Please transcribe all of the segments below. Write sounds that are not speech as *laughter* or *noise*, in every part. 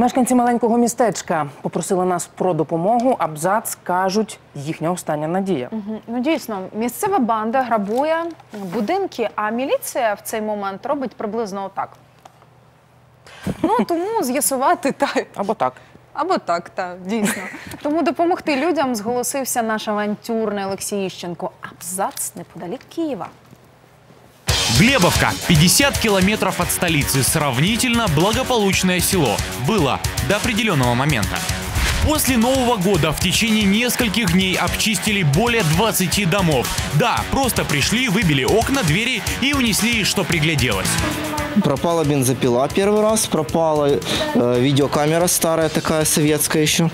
Мешканці маленького містечка попросили нас про допомогу. Абзац кажуть, їхня остання надія. Ну дійсно, місцева банда грабує будинки, а міліція в цей момент робить приблизно отак. Ну тому з'ясувати та Або так. або так, та дійсно. Тому допомогти людям зголосився наш авантюрний Олексій Іщенко. Абзац неподалік Києва. Глебовка, 50 километров от столицы, сравнительно благополучное село. Было до определенного момента. После Нового года в течение нескольких дней обчистили более 20 домов. Да, просто пришли, выбили окна, двери и унесли, что пригляделось. Пропала бензопила первый раз, пропала э, видеокамера старая такая, советская еще.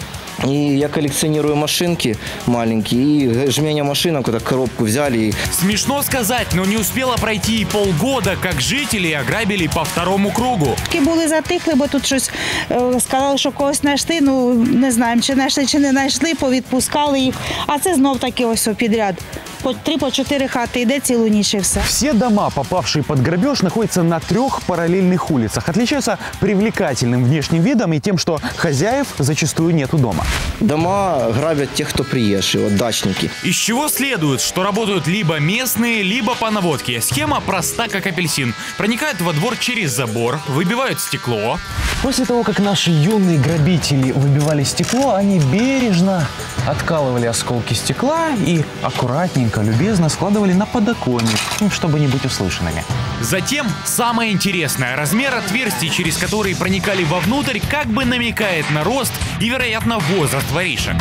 И я коллекционирую машинки маленькие. И жменя машинок, вот так коробку взяли и Смешно сказать, но не успело пройти и полгода, как жители ограбили по второму кругу. Тільки були затихли, бо тут щось е, сказали, що когось знайшли. Ну не знаємо, чи знайшли, чи не знайшли, повідпускали їх. А це знов таки ось о, підряд. По три, по чотири хати йде цілу ніч і все. Все дома, попавшие под грабеж, находятся на трех параллельных улицах. Отличаются привлекательным внешним видом и тем, что хозяев зачастую нету дома. дома грабят тех, кто приезжий, вот дачники. Из чего следует, что работают либо местные, либо по наводке. Схема проста, как апельсин. Проникают во двор через забор, выбивают стекло, После того, как наши юные грабители выбивали стекло, они бережно откалывали осколки стекла и аккуратненько, любезно складывали на подоконник, ну, чтобы не быть услышанными. Затем, самое интересное, размер отверстий, через которые проникали вовнутрь, как бы намекает на рост и, вероятно, возраст воришек.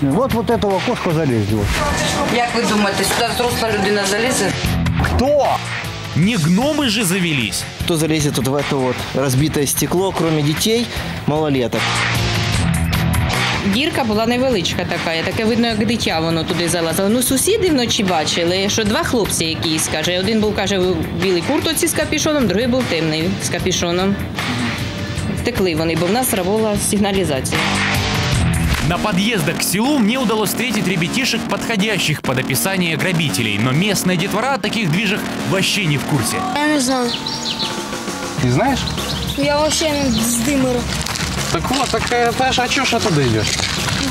Вот вот этого окошко залезли. вот. Як ви думаєте, сюди взросла людина залізе? Не гномы же завелись. Кто залезет вот в это вот разбитое стекло, кроме детей, малолеток? Дірка була невеличка така, таке видно, як дитя воно туди залазило. Ну, сусіди вночі бачили, що два хлопці якісь, каже. Один був, каже, в білій куртоці з капішоном, другий був темний з капішоном. Втекли вони, бо в нас работала сигналізація. На подъездах к селу мне удалось встретить ребятишек, подходящих под описание грабителей, но местная детвора о таких движах вообще не в курсе. Я не знаю. Не знаешь? Я вообще не з Димира. Так вот, так а что ж оттуда идешь?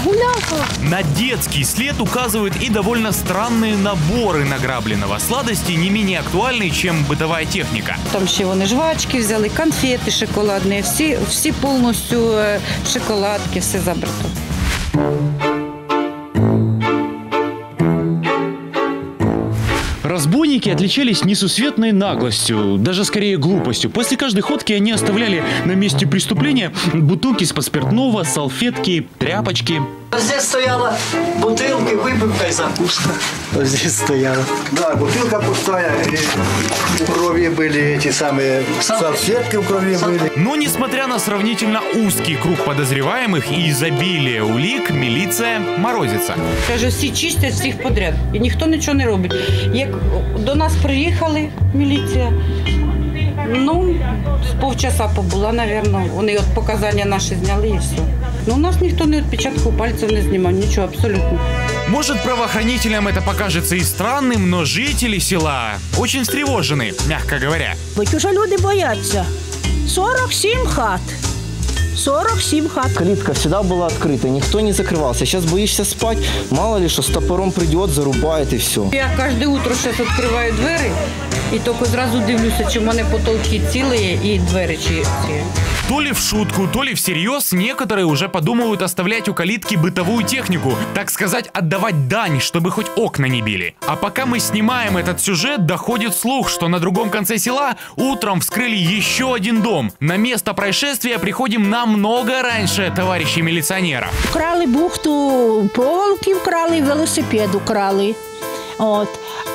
Гуляв. На детский след указывают и довольно странные наборы награбленного. Сладости не менее актуальны, чем бытовая техника. Там ще вони жвачки взяли, конфети шоколадні, всі, всі повністю е, шоколадки, все забрато. Разбойники отличались несусветной наглостью, даже скорее глупостью. После каждой ходки они оставляли на месте преступления бутылки из спиртного, салфетки, тряпочки. Здесь стояла бутылки, выпивка и закуска. Вот здесь стояла. Да, бутылка пустая. и В крови были эти самые салфетки в крови были. Но, несмотря на сравнительно узкий круг подозреваемых и изобилие улик, милиция морозится. Каже, всі чистять всіх подряд. І ніхто нічого не робить. Як до нас приїхали міліція, ну, з повчаса побула, напевно. Вони от показання наші зняли і все. Ну, у нас ніхто не відпечатку пальців не знімав, нічого абсолютно. Может, правоохранителям это покажется и странным, но жители села очень встревожены, мягко говоря. Бо уже люди бояться. 47 хат. 47 хат. Калитка всегда была открыта, никто не закрывался. Сейчас боишься спать, мало ли что, с топором придет, зарубает и все. Я кожне утро зараз відкриваю двері і тільки зразу дивлюся, чи в мене потолки цілі і двері чи ці. То ли в шутку, то ли всерьез, некоторые уже подумывают оставлять у калитки бытовую технику, так сказать, отдавать дань, чтобы хоть окна не били. А пока мы снимаем этот сюжет, доходит слух, что на другом конце села утром вскрыли еще один дом. На место происшествия приходим намного раньше товарищей милиционеров. Вкрали бухту проволоки, вкрали, велосипед украли. От.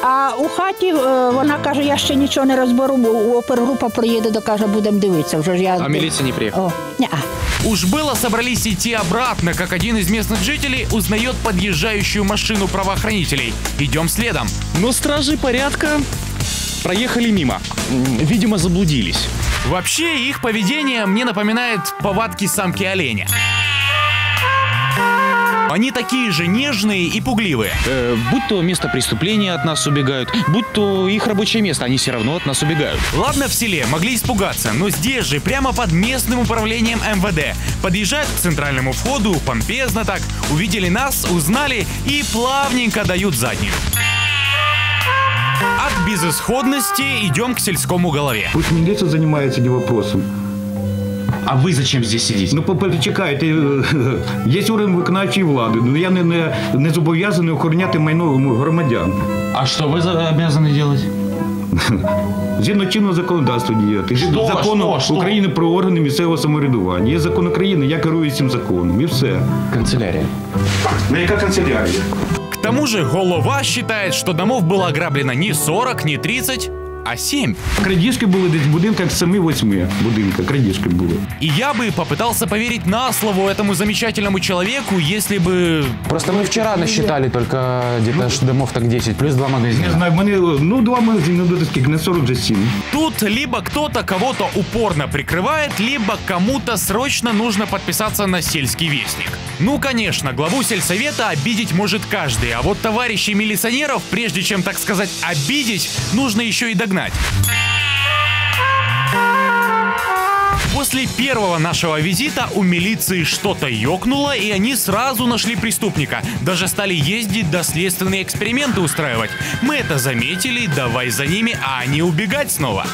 А у хаті е, вона каже, я ще нічого не розберу, бо опергрупа приїде, то каже, будемо дивитися. Вже ж я... А милиция не приехала? О, ні. Уж было собрались идти обратно, как один из местных жителей узнает подъезжающую машину правоохранителей. Идем следом. Но стражи порядка проехали мимо. М, Видимо, заблудились. Вообще, их поведение мне напоминает повадки самки оленя. Они такие же нежные и пугливые. Э, будь то место преступления от нас убегают, будь то их рабочее место, они все равно от нас убегают. Ладно, в селе могли испугаться, но здесь же, прямо под местным управлением МВД, подъезжают к центральному входу, помпезно так, увидели нас, узнали и плавненько дают заднюю. От безысходности идем к сельскому голове. Пусть милиция занимается этим вопросом. А ви зачем здесь сидите? Ну, по- почекайте, е, є *laughs* орган виконавчої влади. Ну я не, не, не зобов'язаний охороняти майно громадян. А что вы за- обязаны делать? *laughs* Згідно чинного законодавства діяти. Згідно Що? закону Що? Що? України про органи місцевого самоврядування. Є закон України, я керую цим законом. І все. Канцелярия. Ну яка канцелярія? К тому же голова считает, что домов было ограблено не 40, не 30, а 7. Крадіжки були десь в будинках 7-8 будинка. Крадіжки були. И я бы попытался поверить на слово этому замечательному человеку, если бы... Просто мы вчера насчитали только где-то аж домов так 10, плюс два Не магазина. знаю, в мене ну два магазини до скільки, на 40 вже 7. Тут либо кто-то кого-то упорно прикрывает, либо кому-то срочно нужно подписаться на сельский вестник. Ну, конечно, главу сельсовета обидеть может каждый, а вот товарищей милиционеров, прежде чем, так сказать, обидеть, нужно еще и догнать. После первого нашего визита у милиции что-то ёкнуло, и они сразу нашли преступника. Даже стали ездить доследственные эксперименты устраивать. Мы это заметили, давай за ними, а они убегать снова.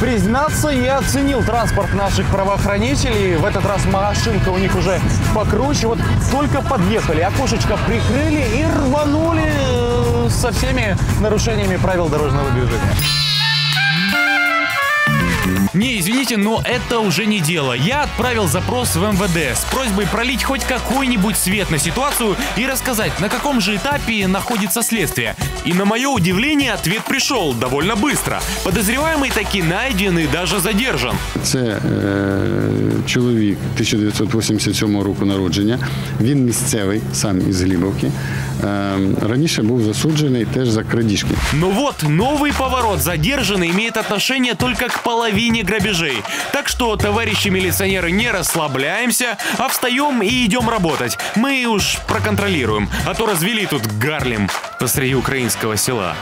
Признаться, я оценил транспорт наших правоохранителей. В этот раз машинка у них уже покруче. Вот только подъехали, окошечко прикрыли и рванули со всеми нарушениями правил дорожного движения. Не, извините, но это уже не дело. Я отправил запрос в МВД с просьбой пролить хоть какой-нибудь свет на ситуацию и рассказать, на каком же этапе находится следствие. И на мое удивление ответ пришел довольно быстро. Подозреваемый таки найден и даже задержан. Це е, чоловік 1987 року народження. Він місцевий, сам із Глібовки. Е, раніше був засуджений теж за крадіжки. Ну вот, новый поворот. Задержанный имеет отношение только к половине грабежей. Так что, товарищи милиционеры, не расслабляемся, а встаем и идем работать. Мы уж проконтролируем, а то развели тут гарлем посреди украинского села.